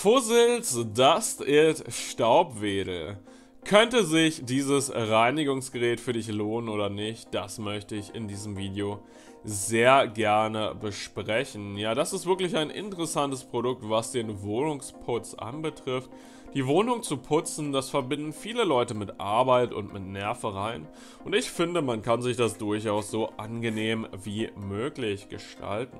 Fussels Dust It Staubwedel. Könnte sich dieses Reinigungsgerät für dich lohnen oder nicht? Das möchte ich in diesem Video sehr gerne besprechen. Ja, das ist wirklich ein interessantes Produkt, was den Wohnungsputz anbetrifft. Die Wohnung zu putzen, das verbinden viele Leute mit Arbeit und mit Nervereien. Und ich finde, man kann sich das durchaus so angenehm wie möglich gestalten.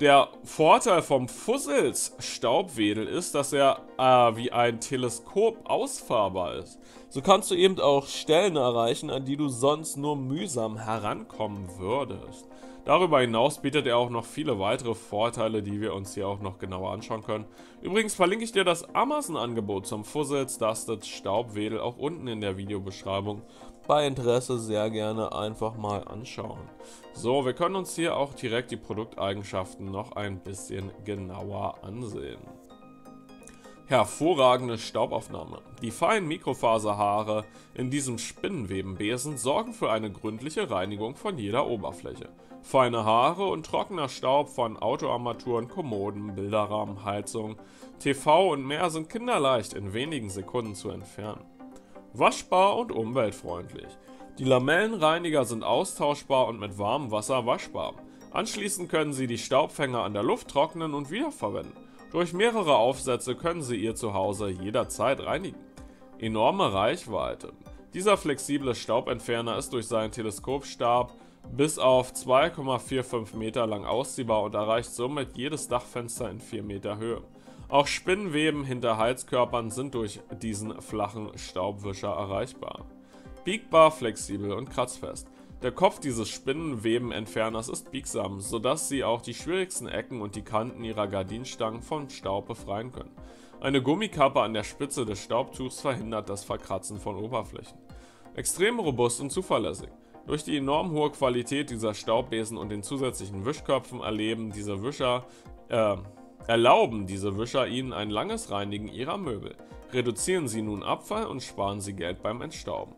Der Vorteil vom Fussels Staubwedel ist, dass er äh, wie ein Teleskop ausfahrbar ist. So kannst du eben auch Stellen erreichen, an die du sonst nur mühsam herankommen würdest. Darüber hinaus bietet er auch noch viele weitere Vorteile, die wir uns hier auch noch genauer anschauen können. Übrigens verlinke ich dir das Amazon-Angebot zum Fussels Dusted Staubwedel auch unten in der Videobeschreibung. Bei Interesse sehr gerne einfach mal anschauen. So, wir können uns hier auch direkt die Produkteigenschaften noch ein bisschen genauer ansehen. Hervorragende Staubaufnahme. Die feinen Mikrofaserhaare in diesem Spinnenwebenbesen sorgen für eine gründliche Reinigung von jeder Oberfläche. Feine Haare und trockener Staub von Autoarmaturen, Kommoden, Bilderrahmen, Heizung, TV und mehr sind kinderleicht in wenigen Sekunden zu entfernen. Waschbar und umweltfreundlich. Die Lamellenreiniger sind austauschbar und mit warmem Wasser waschbar. Anschließend können Sie die Staubfänger an der Luft trocknen und wiederverwenden. Durch mehrere Aufsätze können Sie Ihr Zuhause jederzeit reinigen. Enorme Reichweite. Dieser flexible Staubentferner ist durch seinen Teleskopstab bis auf 2,45 Meter lang ausziehbar und erreicht somit jedes Dachfenster in 4 Meter Höhe. Auch Spinnenweben hinter Heizkörpern sind durch diesen flachen Staubwischer erreichbar. Biegbar, flexibel und kratzfest. Der Kopf dieses Spinnenwebenentferners ist biegsam, sodass Sie auch die schwierigsten Ecken und die Kanten Ihrer Gardinstangen vom Staub befreien können. Eine Gummikappe an der Spitze des Staubtuchs verhindert das Verkratzen von Oberflächen. Extrem robust und zuverlässig. Durch die enorm hohe Qualität dieser Staubbesen und den zusätzlichen Wischköpfen erleben diese Wischer, äh, erlauben diese Wischer Ihnen ein langes Reinigen Ihrer Möbel. Reduzieren Sie nun Abfall und sparen Sie Geld beim Entstauben.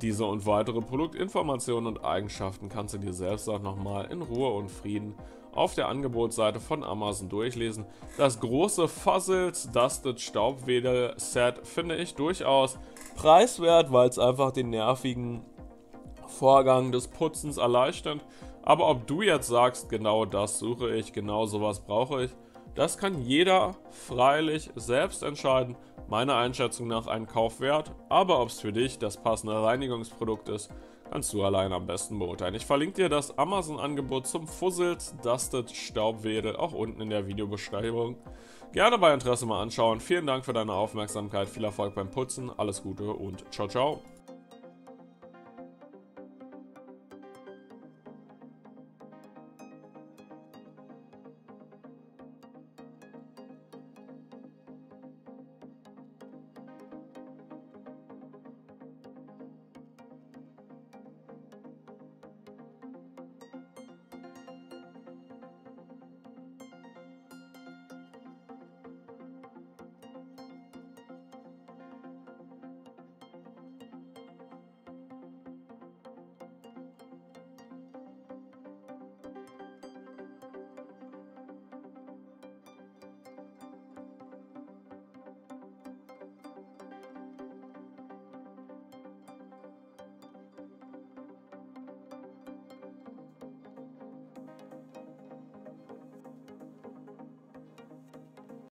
Diese und weitere Produktinformationen und Eigenschaften kannst du dir selbst auch nochmal in Ruhe und Frieden auf der Angebotsseite von Amazon durchlesen. Das große Fuzzles Dusted Staubwedel Set finde ich durchaus preiswert, weil es einfach den nervigen Vorgang des Putzens erleichtert. Aber ob du jetzt sagst, genau das suche ich, genau sowas brauche ich, das kann jeder freilich selbst entscheiden. Meiner Einschätzung nach ein Kauf wert, aber ob es für dich das passende Reinigungsprodukt ist, kannst du allein am besten beurteilen. Ich verlinke dir das Amazon-Angebot zum Fuzzles Dusted Staubwedel auch unten in der Videobeschreibung. Gerne bei Interesse mal anschauen. Vielen Dank für deine Aufmerksamkeit, viel Erfolg beim Putzen, alles Gute und ciao ciao.